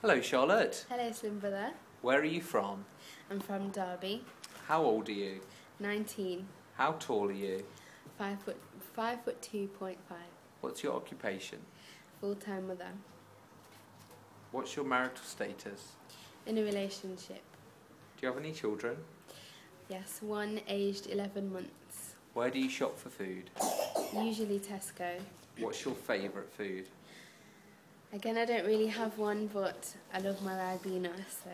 Hello, Charlotte. Hello, Slim Brother. Where are you from? I'm from Derby, How old are you? 19, How tall are you? five foot, five foot two point five, What's your occupation? full-time mother, What's your marital status? in a relationship. Do you have any children? Yes, one aged 11 months. Where do you shop for food? Usually Tesco. What's your favourite food? Again, I don't really have one, but I love my Ribena, so.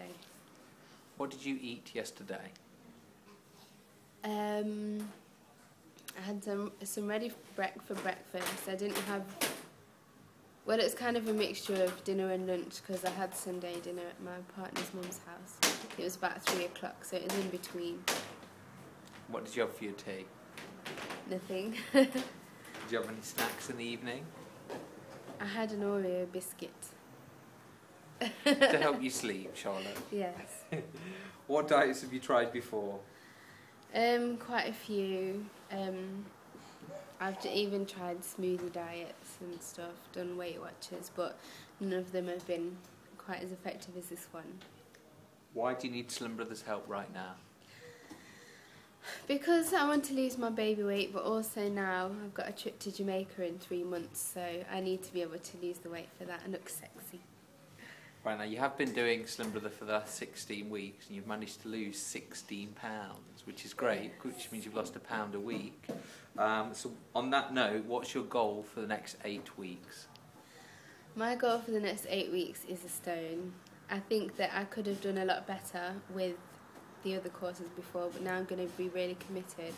What did you eat yesterday? Um, I had some some Ready Brek for breakfast. I didn't have. Well, it's kind of a mixture of dinner and lunch because I had Sunday dinner at my partner's mum's house. It was about three o'clock, so it was in between. What did you have for your tea? Nothing. Did you have any snacks in the evening? I had an Oreo biscuit. to help you sleep, Charlotte. Yes. What diets have you tried before? Um, quite a few. Um, I've even tried smoothie diets and stuff, done Weight Watchers, but none of them have been quite as effective as this one. Why do you need Slim Brothers' help right now? Because I want to lose my baby weight, but also now I've got a trip to Jamaica in three months, so I need to be able to lose the weight for that and look sexy. Right now, you have been doing Slim Brother for the last 16 weeks, and you've managed to lose 16 pounds, which is great, which means you've lost a pound a week. Um, so, on that note, what's your goal for the next eight weeks? My goal for the next eight weeks is a stone. I think that I could have done a lot better with the other courses before, but now I'm going to be really committed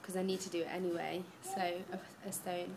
because I need to do it anyway. So, a, a stone.